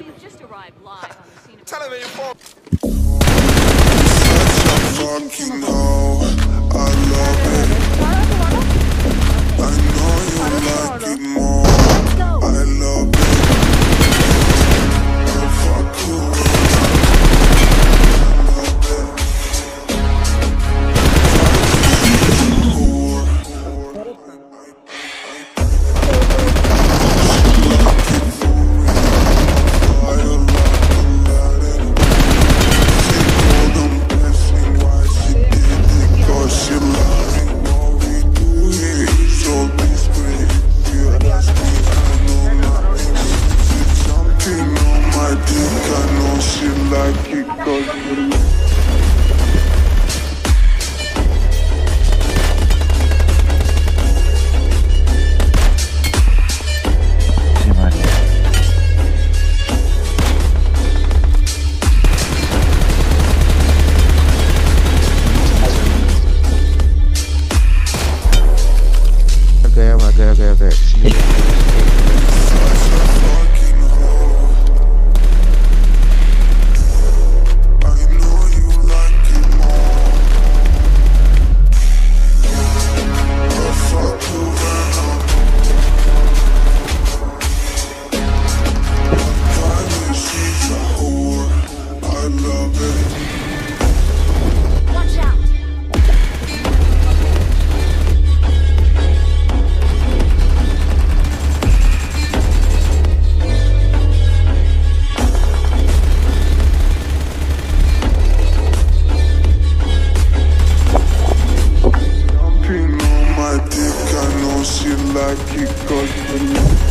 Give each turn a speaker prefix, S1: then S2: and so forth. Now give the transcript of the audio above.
S1: We've just arrived live on the scene of
S2: Tell him you fall.
S3: fucking hoe. I love it. I know you like it more.
S4: Oke, oke, oke, oke.
S3: Like it cause you